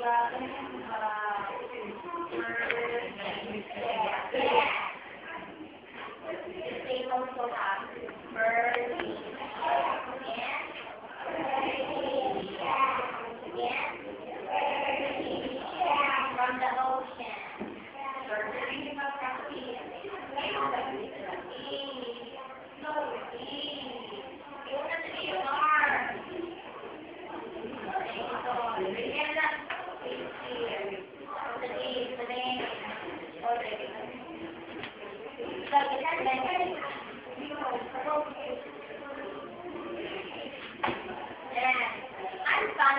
From the ocean.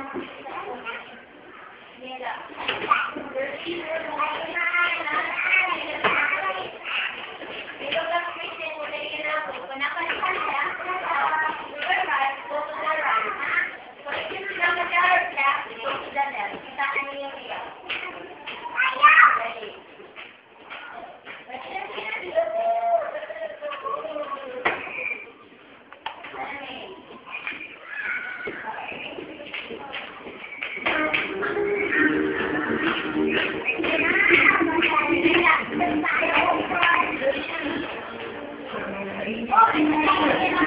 Yeah. Thank you.